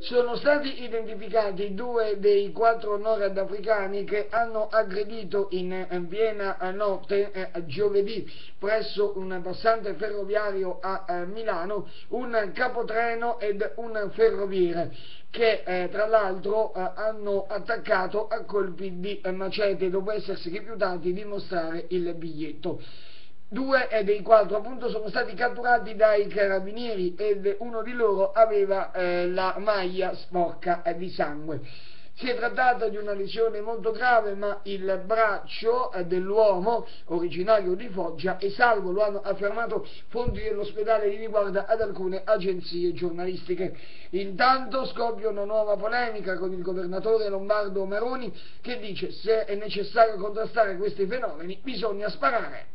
Sono stati identificati due dei quattro nordafricani che hanno aggredito in piena notte eh, giovedì presso un passante ferroviario a eh, Milano un capotreno ed un ferroviere che eh, tra l'altro eh, hanno attaccato a colpi di macete dopo essersi rifiutati di mostrare il biglietto. Due dei quattro appunto sono stati catturati dai carabinieri ed uno di loro aveva eh, la maglia sporca eh, di sangue. Si è trattato di una lesione molto grave, ma il braccio eh, dell'uomo, originario di Foggia, è salvo, lo hanno affermato fonti dell'ospedale di riguarda ad alcune agenzie giornalistiche. Intanto scoppia una nuova polemica con il governatore lombardo Maroni che dice se è necessario contrastare questi fenomeni bisogna sparare.